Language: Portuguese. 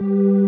Música